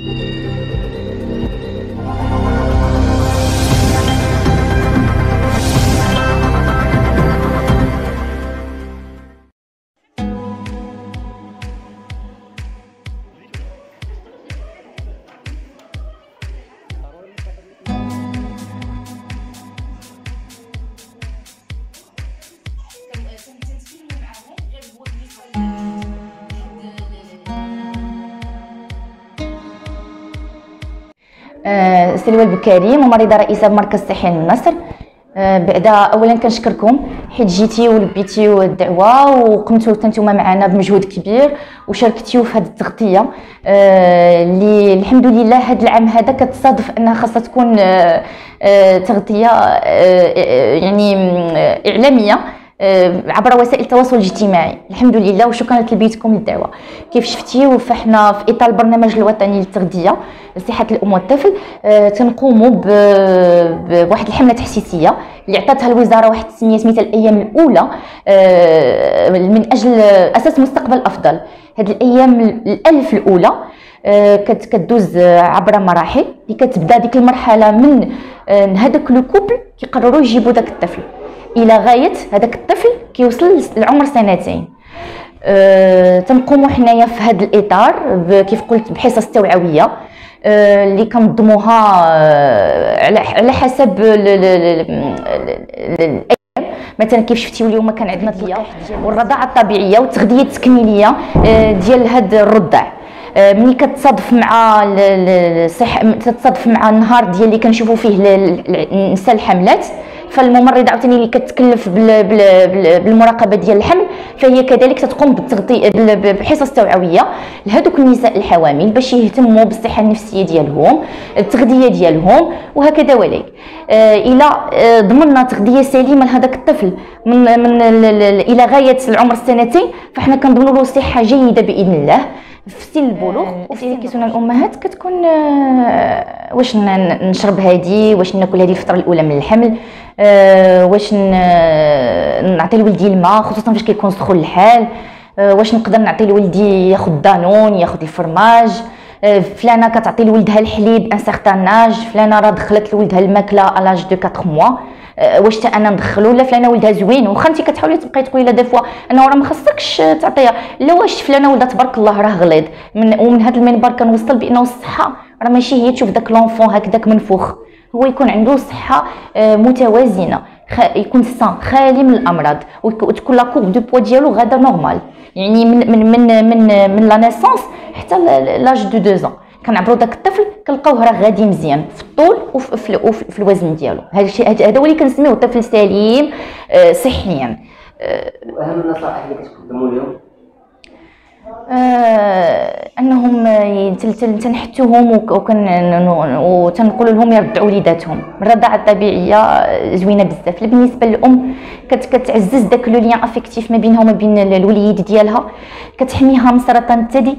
Thank you. سلوى البكاري ممرضة رئيسة بمركز صحي النصر. آه، بعدا اولا كنشكركم. حيت جيتي ولبيتي الدعوه وقمتوا نتوما معنا بمجهود كبير وشاركتيو في هذه التغطية. آه، اللي الحمد لله هذا العام هذا كتصادف أنها خاصها تكون تغطية يعني إعلامية. آه، عبر وسائل التواصل الاجتماعي. الحمد لله وشكرا لتلبيتكم للدعوة. كيف شفتي؟ فاحنا في إطار البرنامج الوطني للتغذية لصحة الأم والطفل. آه، تنقوموا بواحد الحملة تحسيسية اللي عطاتها الوزارة واحد التسمية سميتها الأيام الأولى آه، من أجل أساس مستقبل أفضل. هذه الأيام الألف الأولى كتدوز عبر مراحل اللي كتبدا ديك المرحلة من هذاك لو كوبل كيقرروا يجيبوا داك الطفل. إلى غاية هذاك الطفل كيوصل لعمر سنتين أه تنقوموا حنايا في هذا الإطار كيف قلت بحصص توعوية. أه اللي كنظموها أه على حسب الأيام. مثلا كيف شفتي اليوم كان عندنا اللقاح والرضاعة الطبيعية والتغذية التكميليه أه، ديال هذا الرضع. ملي كتصادف مع الصح تتصادف مع النهار ديال اللي كنشوفوا فيه النساء الحاملات فالممرضة عاوتاني اللي كتكلف بالمراقبة ديال الحمل فهي كذلك تتقوم بالتغطية بحصص توعويه لهذوك النساء الحوامل باش يهتموا بالصحة النفسية ديالهم التغذية ديالهم وهكذا وليك. آه إلى آه ضمننا تغذية سليمة لهذاك الطفل من من إلى غاية العمر السنتين فإحنا كنضمنوا له صحة جيدة بإذن الله. في سن البلوغ آه، وفي كيسونا الأمهات كتكون آه، واش نشرب هادي واش ناكل هذه الفترة الأولى من الحمل آه، واش نعطي لولدي الماء خصوصا فاش كيكون سخون الحال واش نقدر نعطي لولدي ياخذ Danone ياخذ الفرماج فلانة كتعطي لولدها الحليب à un certain âge فلانة راه دخلت لولدها الماكلة à l'âge de 4 mois واش حتى أنا ندخلو لا فلانة ولدها زوين واخا انت كتحاولي تبقاي تقولي لها des fois انه راه ما خصكش تعطيها. لا واش فلانة ولدها تبارك الله راه غليظ. من ومن هذا المنبر كنوصل بأنه الصحه راه ماشي هي تشوف داك l'enfant هكذاك منفوخ هو يكون عنده صحة أه، متوازنة. يكون sain خالي من الأمراض. وتكون la courbe de poids ديالو غادا normale يعني من من من من, من la naissance حتى l'âge de 2 كنعبروا داك الطفل كنلقاوه راه غادي مزيان في الطول وفي, وفي, في الوزن ديالو. هذا الشيء هذا هو اللي كنسميوه طفل سليم آه صحيا. آه وأهم النصائح اللي كتقدموا لهم آه أنهم تنحتوهم وتنقولوا لهم يرضعوا وليداتهم الرضاعة الطبيعية زوينة بزاف. بالنسبة للأم كتعزز داك le lien affectif ما بينها وما بين الوليد ديالها. كتحميها من سرطان الثدي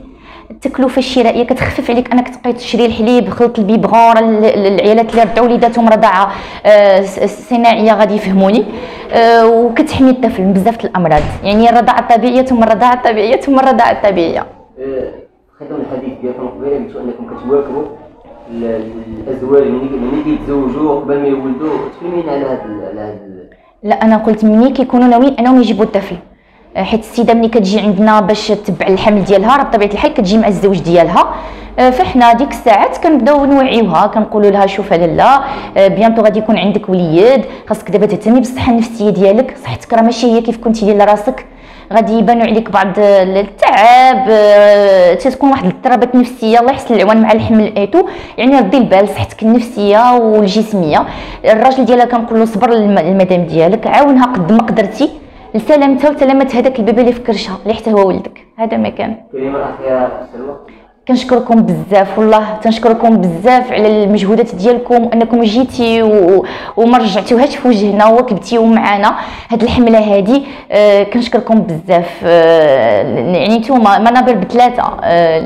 التكلفه الشرائيه كتخفف عليك أنك تبقاي تشري الحليب خلط ال biberon العيالات اللي رضعوا وليداتهم رضاعه آه، صناعيه غادي يفهموني. آه، وكتحمي الطفل من بزاف الأمراض. يعني الرضاعه الطبيعية ثم الرضاعه الطبيعية ثم الرضاعه الطبيعية. آه، خدمة الحديث ديالكم قبيلة قلتوا أنكم كتواكبوا الأزواج ملي كيتزوجوا قبل ما يولدوا. تكلمينا على هذا لا أنا قلت مني كيكونوا ناويين أنهم يجيبوا الطفل. حيت السيده ملي كتجي عندنا باش تتبع الحمل ديالها راه بطبيعة الحال كتجي مع الزوج ديالها. آه، فاحنا ديك الساعات كنبداو نوعيوها كنقولوا لها شوف لالا آه، بيانتو غادي يكون عندك وليد خاصك دابا تهتمي بالصحة النفسية ديالك. صحتك راه ماشي هي كيف كنتي ديال راسك. غادي يبانوا عليك بعض التعب آه، تكون واحد الاضطرابات نفسية. الله يحسن العوان مع الحمل ايتو يعني ردي البال صحتك النفسية والجسمية. الراجل ديالها كنقول له صبر المدام ديالك. عاونها قد ما قدرتي. لسلامتها وسلامة هذاك البيبي اللي في كرشها اللي حتى هو ولدك. هذا ما كان. سلوى كنشكركم بزاف والله تنشكركم بزاف على المجهودات ديالكم وأنكم جيتي و... وما رجعتوهاش في وجهنا وكبتيو معنا هاد الحملة هادي. آه كنشكركم بزاف. آه يعني نتوما منابر بثلاثة. آه